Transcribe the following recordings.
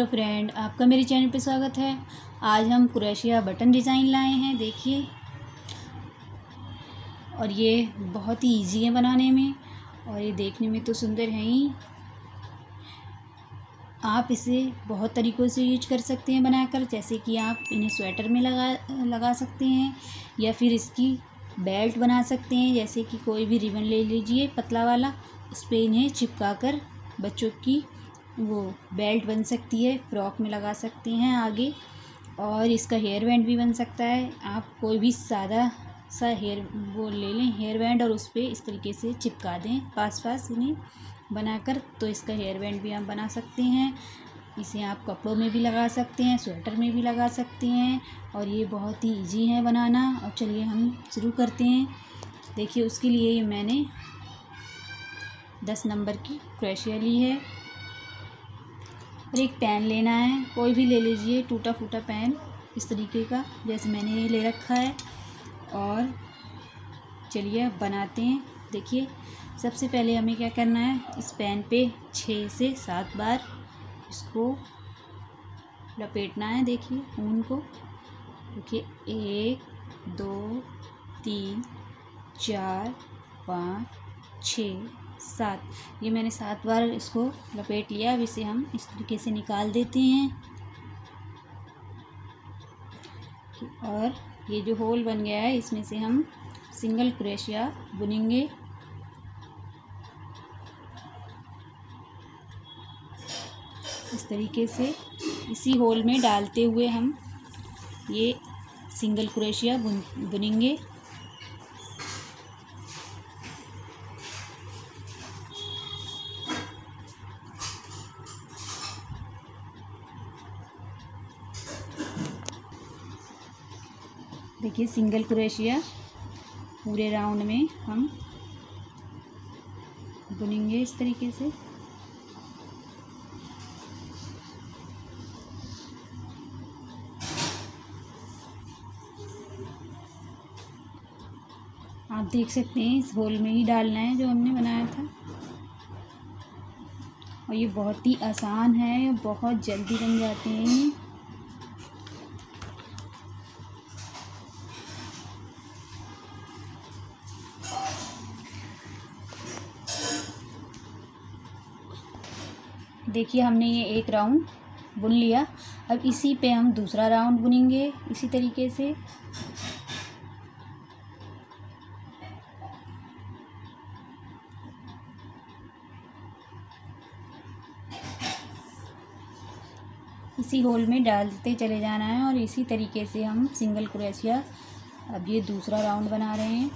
Hello friend, आपका मेरे channel पे स्वागत है। आज हम क्रोशिया बटन डिज़ाइन लाए हैं, देखिए। और ये बहुत ही इजी है बनाने में, और ये देखने में तो सुंदर है ही। आप इसे बहुत तरीक़ों से यूज़ कर सकते हैं बनाकर, जैसे कि आप इन्हें स्वेटर में लगा लगा सकते हैं, या फिर इसकी बेल्ट बना सकते हैं, जैसे कि कोई भी रिबन ले लीजिए, पतला वाला, उस पर इन्हें चिपका कर बच्चों की वो बेल्ट बन सकती है, फ्रॉक में लगा सकते हैं आगे, और इसका हेयर बैंड भी बन सकता है। आप कोई भी सादा सा हेयर, वो ले लें, हेयर बैंड और उस पर इस तरीके से चिपका दें पास पास इन्हें बनाकर तो इसका हेयर बैंड भी आप बना सकते हैं। इसे आप कपड़ों में भी लगा सकते हैं, स्वेटर में भी लगा सकते हैं, और ये बहुत ही ईजी है बनाना। और चलिए हम शुरू करते हैं। देखिए, उसके लिए ये मैंने दस नंबर की क्रोशिया ली है। और एक पेन लेना है। कोई भी ले लीजिए टूटा फूटा पेन इस तरीके का, जैसे मैंने ये ले रखा है। और चलिए अब बनाते हैं। देखिए, सबसे पहले हमें क्या करना है? इस पेन पे छः से सात बार इसको लपेटना है। देखिए, ऊन को। देखिए, एक, दो, तीन, चार, पाँच छ सात। ये मैंने सात बार इसको लपेट लिया। अब इसे हम इस तरीके से निकाल देते हैं। और ये जो होल बन गया है, इसमें से हम सिंगल क्रेशिया बुनेंगे। इस तरीके से इसी होल में डालते हुए हम ये सिंगल क्रेशिया बुन, बुनेंगे। देखिए सिंगल क्रोशिया पूरे राउंड में हम बुनेंगे इस तरीके से। आप देख सकते हैं, इस होल में ही डालना है जो हमने बनाया था। और ये बहुत ही आसान है, बहुत जल्दी बन जाते हैं। देखिए, हमने ये एक राउंड बुन लिया। अब इसी पे हम दूसरा राउंड बुनेंगे, इसी तरीके से। इसी होल में डालते चले जाना है और इसी तरीके से हम सिंगल क्रोशिया अब ये दूसरा राउंड बना रहे हैं।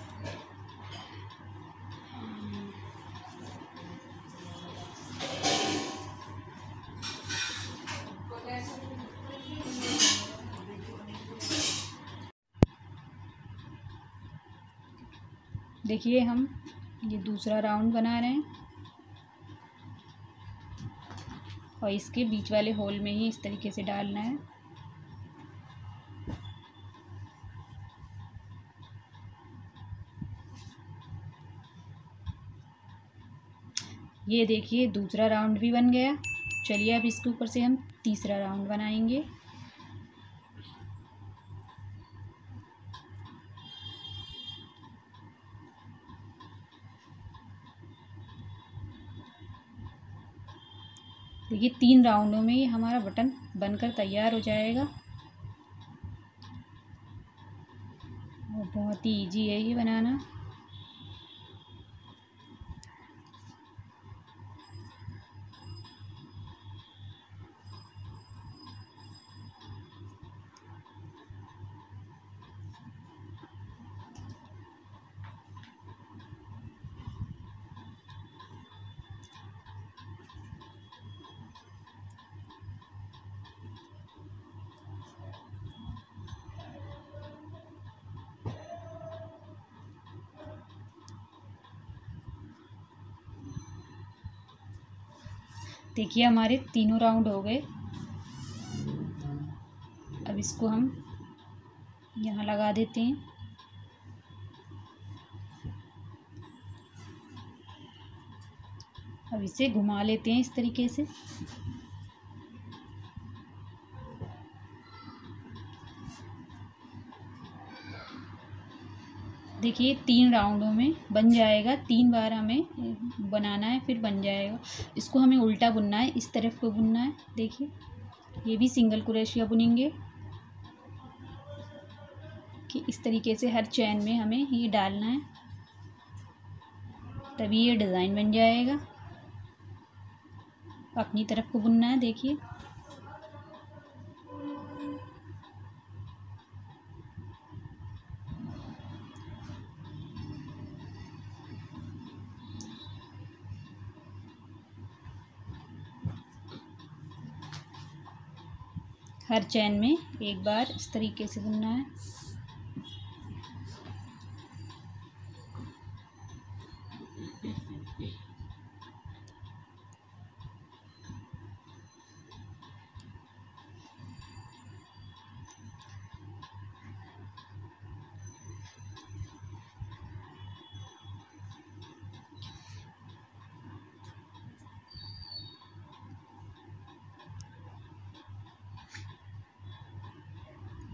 देखिए हम ये दूसरा राउंड बना रहे हैं। और इसके बीच वाले होल में ही इस तरीके से डालना है। ये देखिए दूसरा राउंड भी बन गया। चलिए अब इसके ऊपर से हम तीसरा राउंड बनाएँगे। देखिए तीन राउंडों में ये हमारा बटन बनकर तैयार हो जाएगा। और बहुत ही ईजी है ये बनाना। देखिए हमारे तीनों राउंड हो गए। अब इसको हम यहाँ लगा देते हैं। अब इसे घुमा लेते हैं इस तरीके से। देखिए, तीन राउंडों में बन जाएगा। तीन बार हमें बनाना है, फिर बन जाएगा। इसको हमें उल्टा बुनना है, इस तरफ़ को बुनना है। देखिए, ये भी सिंगल कुरेशिया बुनेंगे कि इस तरीके से हर चैन में हमें ये डालना है। तभी ये डिज़ाइन बन जाएगा। अपनी तरफ़ को बुनना है, देखिए। हर चैन में एक बार इस तरीके से बुनना है।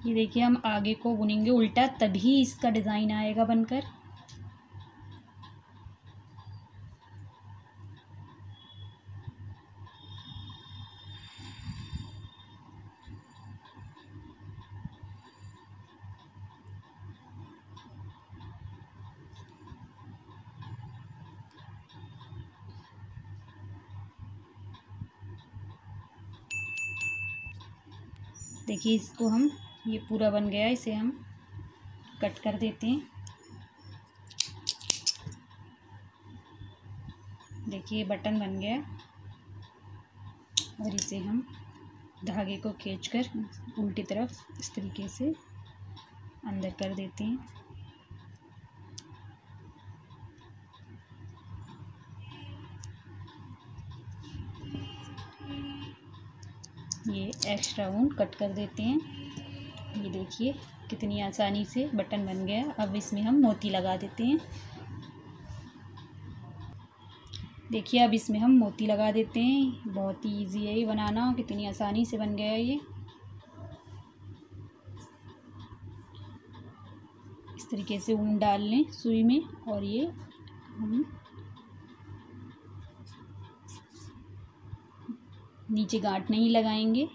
ये देखिए हम आगे को बुनेंगे उल्टा, तभी इसका डिज़ाइन आएगा बनकर। देखिए इसको हम ये पूरा बन गया, इसे हम कट कर देते हैं। देखिए बटन बन गया। और इसे हम धागे को खींचकर उल्टी तरफ़ इस तरीके से अंदर कर देते हैं। ये एक्स्ट्रा ऊन कट कर देते हैं। देखिए, कितनी आसानी से बटन बन गया। अब इसमें हम मोती लगा देते हैं। देखिए, अब इसमें हम मोती लगा देते हैं। बहुत ही ईजी है ये बनाना। कितनी आसानी से बन गया ये। इस तरीके से ऊन डाल लें सुई में और ये हम नीचे गांठ नहीं लगाएँगे।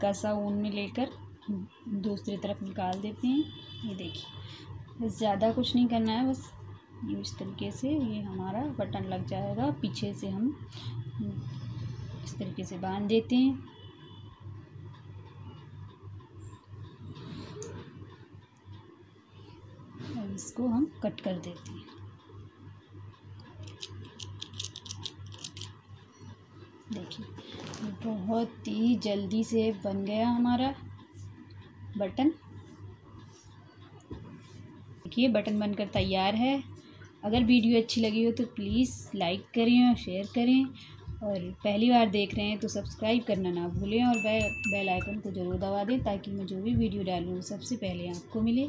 हल्का सा ऊन में लेकर दूसरी तरफ़ निकाल देते हैं। ये देखिए, बस ज़्यादा कुछ नहीं करना है, बस इस तरीके से ये हमारा बटन लग जाएगा। पीछे से हम इस तरीके से बाँध देते हैं। इसको हम कट कर देते हैं देखिए बहुत ही जल्दी से बन गया हमारा बटन। देखिए, बटन बनकर तैयार है। अगर वीडियो अच्छी लगी हो तो प्लीज़ लाइक करें और शेयर करें। और पहली बार देख रहे हैं तो सब्सक्राइब करना ना भूलें और बेल बेल आइकन को ज़रूर दबा दें ताकि मैं जो भी वीडियो डालूँ सबसे पहले आपको मिले।